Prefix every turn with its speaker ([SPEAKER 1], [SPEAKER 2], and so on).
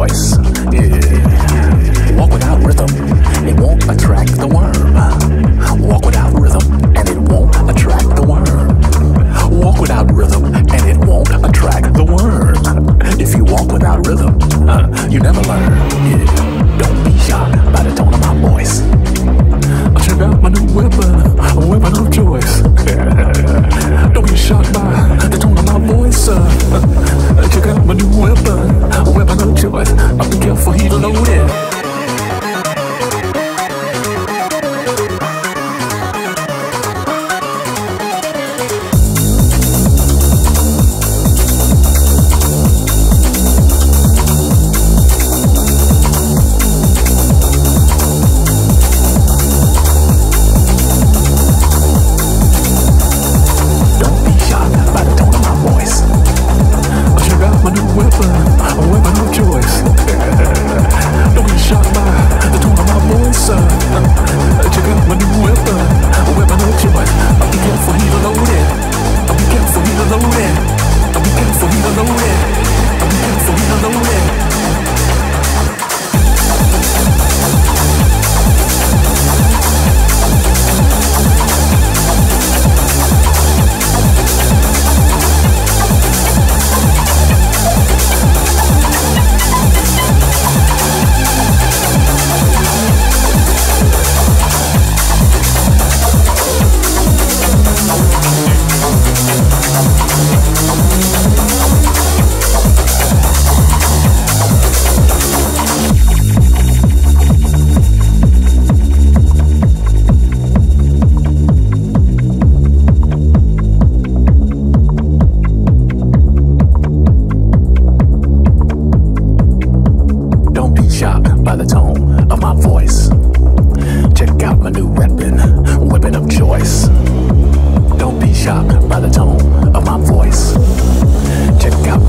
[SPEAKER 1] voice. tone of my voice. Check out my new weapon, weapon of choice. Don't be shocked by the tone of my voice. Check out